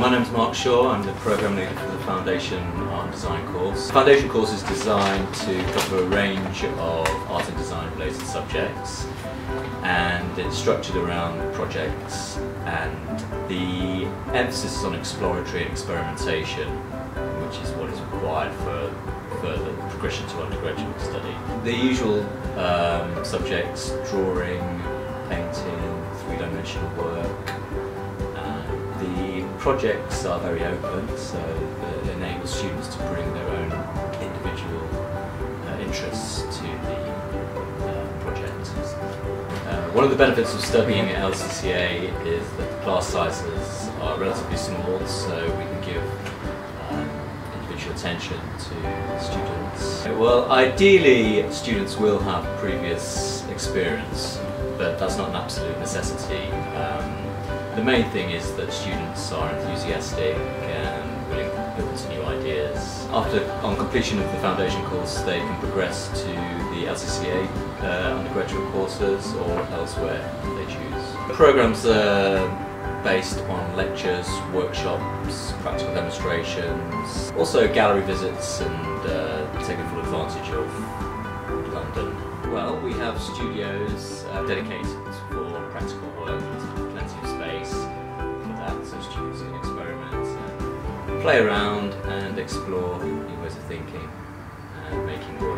Mark Shaw, I'm the program leader for the Foundation Art and Design course. The Foundation course is designed to cover a range of art and design related subjects and it's structured around projects and the emphasis is on exploratory and experimentation which is what is required for further progression to undergraduate study. The usual um, subjects, drawing, painting, three-dimensional work. Projects are very open, so it enables students to bring their own individual uh, interests to the uh, project. Uh, one of the benefits of studying at LCCA is that the class sizes are relatively small, so we can give um, individual attention to students. Well, ideally, students will have previous experience, but that's not an absolute necessity. Um, the main thing is that students are enthusiastic and willing to open to new ideas. After, on completion of the foundation course, they can progress to the LCCA uh, undergraduate courses or elsewhere they choose. The programs are based on lectures, workshops, practical demonstrations, also gallery visits and uh, taking full advantage of London. Well, we have studios uh, dedicated for practical work, plenty of space for that, so students can experiment and play around and explore new ways of thinking and making work.